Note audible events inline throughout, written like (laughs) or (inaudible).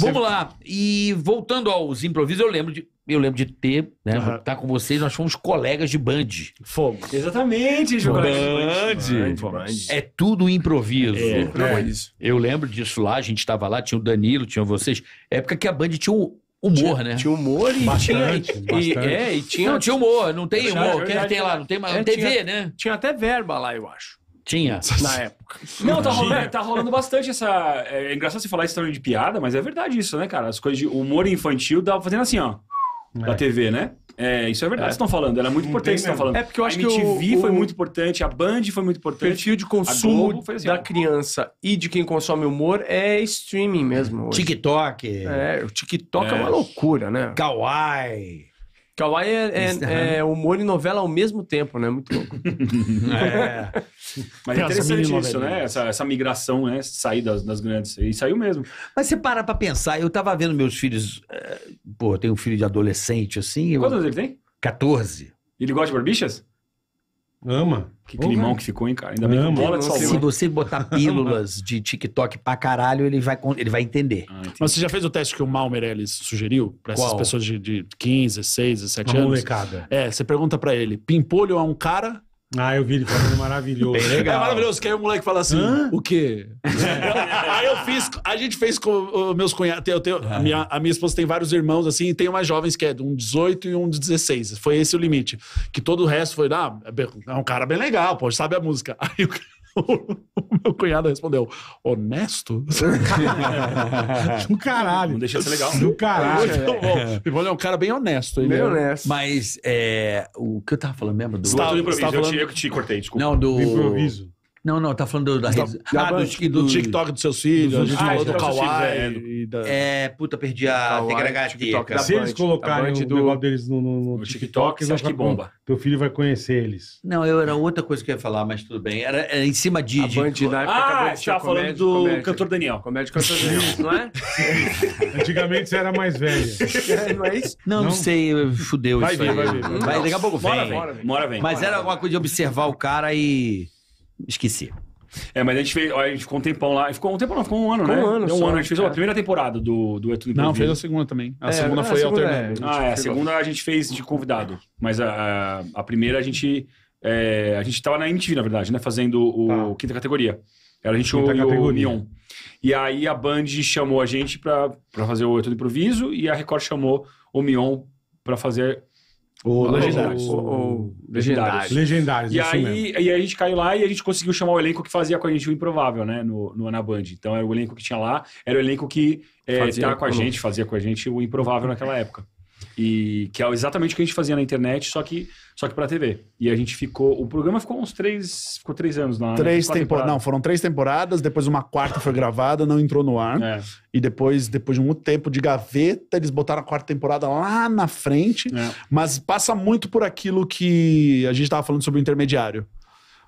Vamos lá. E voltando aos improvisos, eu lembro de, eu lembro de ter, né? Aham. Estar com vocês, nós fomos colegas de band. Fogo. Exatamente, João. Band. Band. É tudo improviso. É, é. isso. Eu lembro disso lá, a gente estava lá, tinha o Danilo, tinha vocês. Época que a Band tinha o humor, tinha, né? Tinha humor e Bastante, tinha. E, bastante. é, e tinha, Não, tinha humor, não tem humor. Quem é que tem lá? Não tem mais. É, TV, tinha- né? tinha até verba lá, eu acho. Tinha. (laughs) Na época. Não, tá rolando, tá rolando bastante essa. É engraçado você falar isso também de piada, mas é verdade isso, né, cara? As coisas de humor infantil dá fazendo assim, ó. Da É. TV, né? É, isso é verdade, vocês estão falando. Era muito Não importante vocês estão falando. É porque eu acho a que o- MTV foi o- muito importante, a Band foi muito O importante. perfil de consumo assim, da ó. criança e de quem consome humor é streaming mesmo. hoje. TikTok, É, o TikTok é, É. uma loucura, né? Kawaii. Kawaii é, é, é humor e novela ao mesmo tempo, né? Muito louco. (laughs) É. Mas é Essa interessante isso, né? Essa, essa migração, né? Sair das, das grandes. E saiu mesmo. Mas você para pra pensar, eu tava vendo meus filhos. eh, Pô, eu tenho um filho de adolescente, assim. Eu, Quantos anos ele tem? 14. Ele gosta de barbichas? Ama. Que Porra. climão que ficou, hein, cara? Ainda bem que bola Se você botar (laughs) pílulas de TikTok pra caralho, ele vai, ele vai entender. Ah. Mas você já fez o teste que o Mal Meirelles sugeriu pra essas Qual? pessoas de, de 15, 6, 17 Uma anos? molecada. É, você pergunta pra ele: Pimpolho é um cara? Ah, eu vi ele falando maravilhoso. Bem legal. É maravilhoso, que aí o moleque fala assim: Hã? o quê? (laughs) aí eu fiz, a gente fez com os meus cunhados. Eu tenho, a, minha, a minha esposa tem vários irmãos assim, e tem mais jovens que é de um 18 e um de 16. Foi esse o limite. Que todo o resto foi, ah, é é um cara bem legal, pô, sabe a música. Aí o, o (laughs) meu cunhado respondeu: honesto? (laughs) Do caralho. Não deixa de ser legal. Do caralho. Muito bom. Pimpolho é um cara bem honesto. Ele Bem é- honesto. Mas é, o que eu tava falando mesmo? Do... Outro improviso, você tá eu, falando- te, eu te cortei, desculpa. Não, do. Do improviso. Não, não, tá falando do, da Da- rede. da Ah, do, do do TikTok dos seus filhos, a gente Ah, falou do Kawaii. é, e da- É, puta, perdi a da Se eles colocarem o do- negócio deles no, no, no No TikTok, acha que bomba? Teu filho vai conhecer eles. Não, eu era outra coisa que eu ia falar, mas tudo bem. Era, era em cima de. A de- Band na época Ah, de tava falando comédia, do comédia. cantor Daniel. Comédia cantor, (laughs) não é? Antigamente você era mais velho. É, não é isso? Não, não, sei, fudeu Vai isso vir, vai vir, vai vir. Daqui a pouco vem. Mora vem. Mas era alguma coisa de observar o cara e. Esqueci. É, mas a gente fez, a gente ficou um tempão lá. Ficou um tempo não, ficou um ano, Ficou né? um ano Deu um só, ano. A gente fez é. a primeira temporada do, do É Tudo Não, fez a segunda também. A É, segunda a foi segunda alternando. é- Ah, é. A segunda a gente fez de convidado. Mas a, a, a primeira a gente. é, a gente tava na MTV, na verdade, né? Fazendo o Tá. quinta categoria. Era a gente Quinta e o categoria. Mion. E aí a Band chamou a gente pra, pra fazer o É Tudo Improviso e a Record chamou o Mion pra fazer. O Legendários. O, o, Legendários. Legendários. E isso mesmo. aí, e aí a gente caiu lá e a gente conseguiu chamar o elenco que fazia com a gente o Improvável, né? No, no, na Band. Então era o elenco que tinha lá, era o elenco que é, Fazia tá com a gente, fazia com a gente o Improvável naquela época. E que é exatamente o que a gente fazia na internet, só que, só que pra TV. E a gente ficou. O programa ficou uns três. Ficou três anos lá. né? Três Quatro temporadas. Não, foram três temporadas, depois uma quarta foi gravada, não entrou no ar. É, E depois, depois de muito tempo de gaveta, eles botaram a quarta temporada lá na frente. é. Mas passa muito por aquilo que a gente estava falando sobre o intermediário.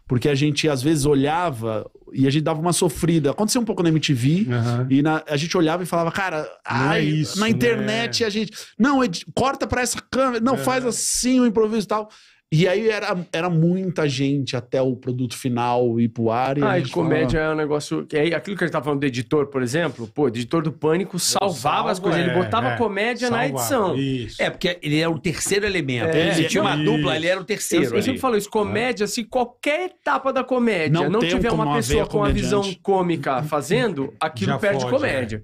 Porque a gente, às vezes, olhava e a gente dava uma sofrida. Aconteceu um pouco na MTV. Aham. E na- a gente olhava e falava, cara, Não ai, é isso, na internet né? a gente. Não, corta pra essa câmera, não, É. faz assim o improviso e tal. E aí era, era muita gente até o produto final ir pro ar. E a Ah, e comédia é um negócio. Que é aquilo que a gente tava falando do editor, por exemplo, pô, o editor do Pânico salvava as Salva, coisas, ele é, botava é. comédia na Salva. edição. Isso. É, porque ele era o terceiro elemento. É, ele tinha uma isso. dupla, ele era o Eu, terceiro. eu sempre ali. falo isso, comédia, se qualquer etapa da comédia Não não, tiver uma pessoa com uma visão cômica fazendo, aquilo Já perde fode, comédia.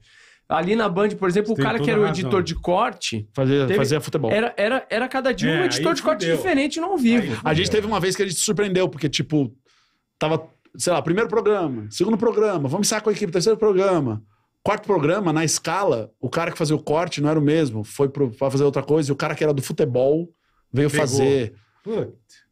Ali na Band, por exemplo, o Tem cara que era o razão. editor de corte, Fazia, Teve- fazia futebol. era, era, era cada dia É, um editor de corte diferente no ao vivo. A gente teve uma vez que a gente se surpreendeu, porque, tipo, tava, sei lá, primeiro programa, segundo programa, vamos ensaiar com a equipe, terceiro programa. Quarto programa, na escala, o cara que fazia o corte não era o mesmo, foi pro, pra fazer outra coisa, e o cara que era do futebol veio Pegou. fazer. Putz.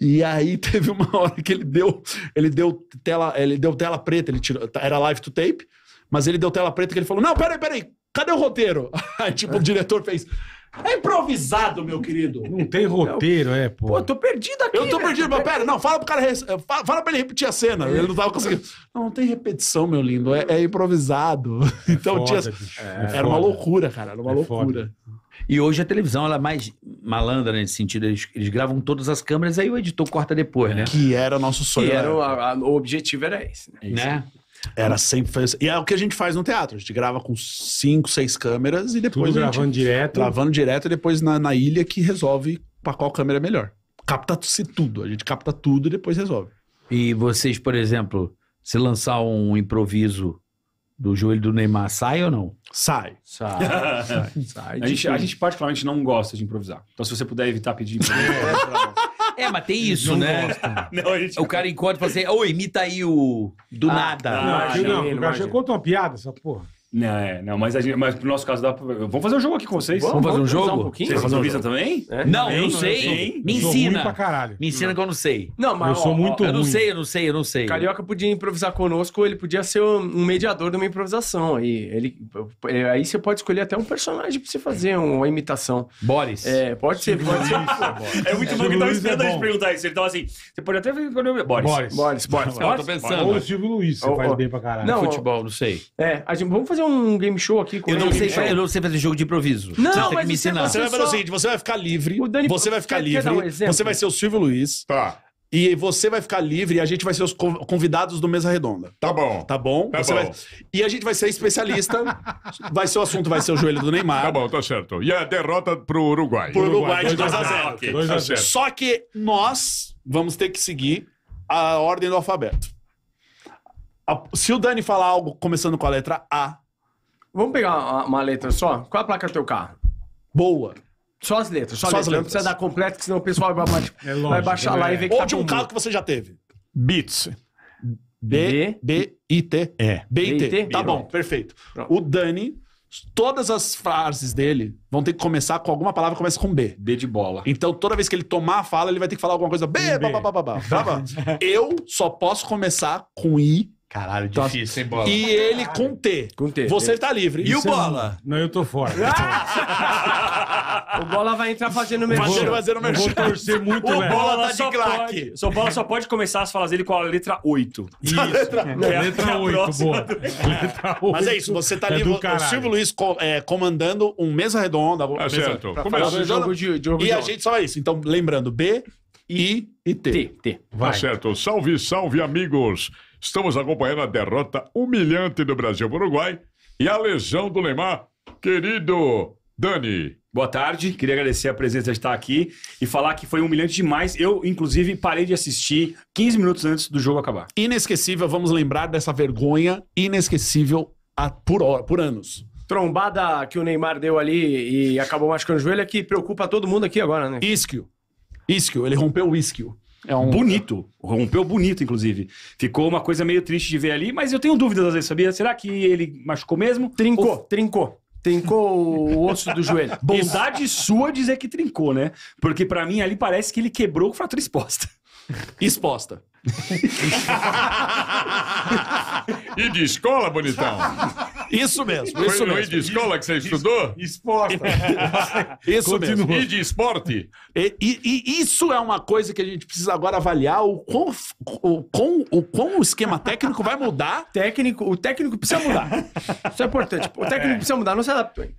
E aí (laughs) teve uma hora que ele deu, ele deu tela, ele deu tela preta, ele tirou, era live to tape, mas ele deu tela preta que ele falou: "Não, peraí, peraí, cadê o roteiro?" (laughs) Aí tipo o diretor fez: "É improvisado, meu querido." Não tem roteiro, é, pô. Pô, eu tô perdido aqui. Eu tô velho. perdido, mas pera, não, fala pro cara, fala, fala pra ele repetir a cena. Ele não tava conseguindo. Não, não tem repetição, meu lindo, é, é improvisado. (laughs) então Foda, tinha. Era É uma foda. loucura, cara, era uma É loucura. E hoje a televisão ela é mais malandra nesse sentido. Eles, eles gravam todas as câmeras, aí o editor corta depois, né? Que era nosso sonho. Que era o, época. a- o objetivo era esse. Né? É isso. né? Era sempre. Foi assim. E é o que a gente faz no teatro. A gente grava com cinco, seis câmeras e depois. Tudo a gravando direto. Gravando direto e depois na, na ilha que resolve pra qual câmera é melhor. Capta-se tudo. A gente capta tudo e depois resolve. E vocês, por exemplo, se lançar um improviso do joelho do Neymar, sai ou não? Sai. Sai. (laughs) Sai A de gente, a gente particularmente não gosta de improvisar. Então, se você puder evitar pedir (laughs) improviso. É, mas tem isso, Não né? (laughs) não, a gente... O cara encontra e fala assim, ô, imita aí o... Do nada. Não, Ah, aqui não. imagina, O cara imagina. conta uma piada, essa porra. Não, é, não, mas, a gente, mas pro nosso caso dá pra... Vamos fazer um jogo aqui com vocês. Vamos fazer um jogo? pouquinho? Vocês um improvisam também? É? Não, eu não sei. Me Eu sou ruim pra ensina. caralho. Me ensina que eu não sei. Não, mas Eu sou ó, muito ó, Eu não sei, eu não sei, eu não sei. Carioca podia improvisar conosco, ele podia ser um um mediador de uma improvisação. Aí, ele, é, aí você pode escolher até um personagem pra você fazer uma imitação. Boris. É, pode ser, pode ser. É muito É, bom que tava esperando é a gente perguntar isso. Ele tava assim, você pode até ver quando eu... Boris. Boris. Boris, Boris. Eu tô pensando. Ou o Silvio Luiz, você faz bem pra caralho. Não, Futebol, não sei. É, a gente, vamos fazer um game show aqui com Eu não, sei, eu não sei fazer jogo de improviso. Não, Você tem que me você- ensinar. Você vai fazer só- o seguinte: você vai ficar livre. O Dani- você vai ficar livre. um você vai ser o Silvio Luiz. Tá, E você vai ficar livre e a gente vai ser os con- convidados do Mesa Redonda. tá bom. Tá bom? Tá Você bom. vai- E a gente vai ser especialista. (laughs) vai ser o assunto, vai ser o joelho do Neymar. Tá bom, tá certo. E a derrota pro Uruguai. Pro Uruguai de 2 a 2 a 0. 0. ok. 2 a Tá 0. certo. Só que nós vamos ter que seguir a ordem do alfabeto. A- Se o Dani falar algo começando com a letra A, Vamos pegar uma, uma letra só? Qual a placa do teu carro? boa. Só as letras, só, Só as as letras. Não precisa dar completo, senão o pessoal vai, baixar- É lógico, vai baixar lá é. e ver que Ou tá de um carro que você já teve. Beats. B, B, I, T. É. B, I, T. Tá bom, Pronto. perfeito. Pronto. O Dani, todas as frases dele vão ter que começar com alguma palavra que começa com B. B de bola. Então, toda vez que ele tomar a fala, ele vai ter que falar alguma coisa B, B. babá, babá, babá. Eu só posso começar com I Caralho, Tá. difícil, hein, bola? e ele com T. Com T. Você tá livre. E o Isso é- bola? Não, eu tô fora. (laughs) O Bola vai entrar fazendo Fazendo, merchan. fazendo Eu vou merchan. torcer muito, O velho. bola tá de só claque. pode, só bola só pode começar as falas dele com a letra 8. Isso. (laughs) É é Letra a 8, próxima boa. (laughs) Letra 8. Mas é isso, você tá É ali, do o caralho. Silvio Luiz co- é, comandando um mesa redonda. Tá mesa- certo. Pra Começa. falar do jogo de, jogo E de a ontem. gente só é isso. Então, lembrando, B, I e T. T, T. Tá certo. Salve, salve, amigos. Estamos acompanhando a derrota humilhante do Brasil pro Uruguai e a lesão do Neymar. Querido Dani. Boa tarde, queria agradecer a presença de estar aqui e falar que foi humilhante demais. Eu, inclusive, parei de assistir 15 minutos antes do jogo acabar. Inesquecível, vamos lembrar dessa vergonha inesquecível a- por, hora, por anos. Trombada que o Neymar deu ali e acabou machucando o joelho é que preocupa todo mundo aqui agora, né? Isquio. Isquio, ele rompeu o isquio. É um... Bonito, rompeu bonito, inclusive. Ficou uma coisa meio triste de ver ali, mas eu tenho dúvidas às vezes, sabia? Será que ele machucou mesmo? Trincou, Ou- trincou. Trincou o (laughs) osso do joelho. Bondade sua dizer que trincou, né? Porque pra mim ali parece que ele quebrou com fratura exposta. Exposta. (laughs) E de escola, bonitão? Isso mesmo, Foi isso no I mesmo. de escola que você estudou? Exposta. (laughs) Isso Continua. mesmo. E de esporte? E, e- e isso é uma coisa que a gente precisa agora avaliar o quão, o, quão, o quão o esquema técnico vai mudar. Técnico, o técnico precisa mudar. Isso é importante. O técnico precisa mudar, não se adaptou ainda.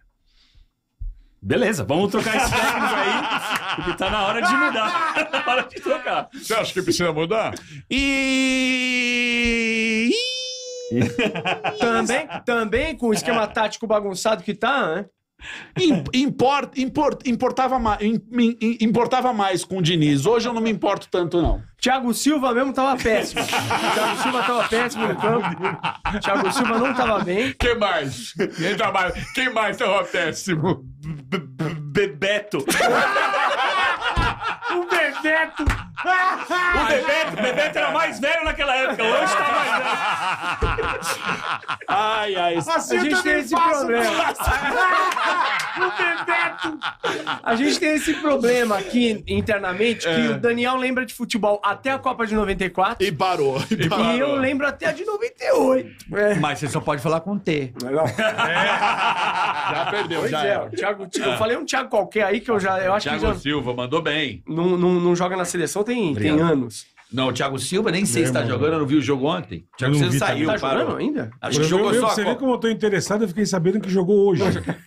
Beleza, vamos trocar esse técnico aí, porque tá na hora de mudar. (laughs) Tá na hora de trocar. Você acha que precisa mudar? E. (laughs) Também, também com o esquema tático bagunçado que tá, né? Im- Import, import, importava, ma- im- im- importava mais com o Diniz. Hoje eu não me importo tanto, não. Thiago Silva mesmo tava péssimo. Thiago Silva tava péssimo no campo. Thiago Silva não tava bem. Quem mais? Quem, tá mais? Quem mais tava péssimo? Bebeto. (laughs) O Bebeto! O Bebeto, o Bebeto era mais velho naquela época, hoje tá mais velho. (laughs) Ai, ai. A gente tem esse problema. (laughs) o Bebeto! A gente tem esse problema aqui internamente que o Daniel lembra de futebol até a Copa de 94 E parou. E parou. e eu lembro até a de 98. É. Mas você só pode falar com T. Já perdeu, Pois já é, o Thiago, eu falei um Thiago qualquer aí que eu já eu acho que já Silva mandou bem. não, não, não joga na seleção tem, tem Obrigado. anos. Não, o Thiago Silva nem sei se tá irmão. jogando, eu não vi o jogo ontem. O Thiago Eu não Silva vi saiu, Tá parou. jogando ainda? Acho que Eu- jogou eu- só Você vê como eu tô interessado, eu fiquei sabendo que jogou hoje.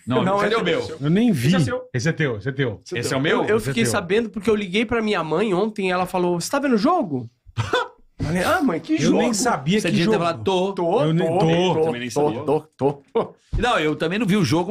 Não, Não, cadê esse o é meu? Eu nem vi. Esse é seu. Esse é teu, esse é teu. Esse é o meu? Eu fiquei teu. sabendo porque eu liguei pra minha mãe ontem e ela falou: Você tá vendo o jogo? (laughs) Falei, ah, mãe, que Eu jogo. nem sabia Você que devia ter jogo. falado, tô. Tô, Eu nem- tô, tô. tô, sabia. tô, tô, tô. Não, eu também não vi o jogo,